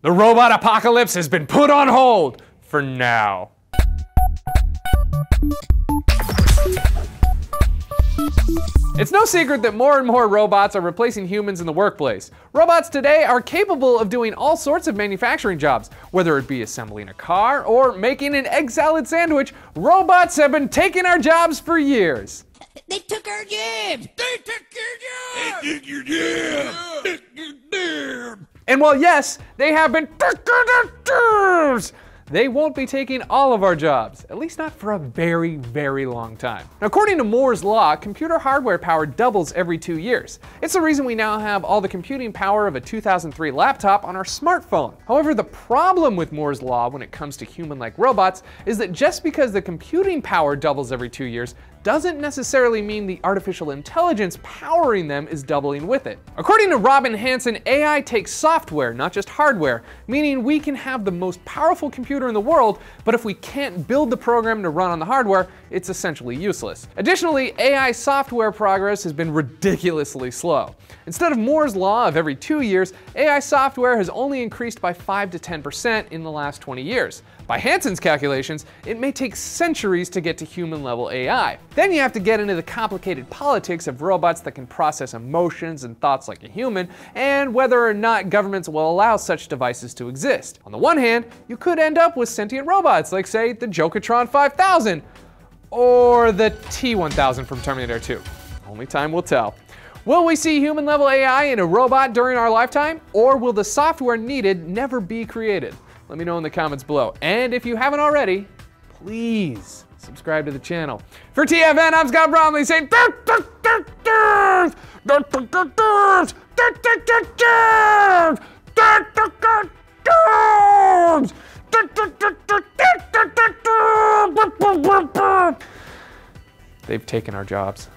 The robot apocalypse has been put on hold for now. It's no secret that more and more robots are replacing humans in the workplace. Robots today are capable of doing all sorts of manufacturing jobs, whether it be assembling a car or making an egg salad sandwich. Robots have been taking our jobs for years. They took our jobs. They took your job. They took your job. And while yes, they have been they won't be taking all of our jobs, at least not for a very, very long time. Now, according to Moore's law, computer hardware power doubles every two years. It's the reason we now have all the computing power of a 2003 laptop on our smartphone. However, the problem with Moore's law when it comes to human-like robots is that just because the computing power doubles every two years doesn't necessarily mean the artificial intelligence powering them is doubling with it. According to Robin Hanson, AI takes software, not just hardware, meaning we can have the most powerful computer in the world, but if we can't build the program to run on the hardware, it's essentially useless. Additionally, AI software progress has been ridiculously slow. Instead of Moore's law of every two years, AI software has only increased by 5 to 10% in the last 20 years. By Hanson's calculations, it may take centuries to get to human level AI. Then you have to get into the complicated politics of robots that can process emotions and thoughts like a human, and whether or not governments will allow such devices to exist. On the one hand, you could end up with sentient robots, like say the Joke-A-Tron 5000, or the T1000 from Terminator 2. Only time will tell. Will we see human level AI in a robot during our lifetime, or will the software needed never be created? Let me know in the comments below. And if you haven't already, please subscribe to the channel. For TFN, I'm Scott Bromley saying, They've taken our jobs.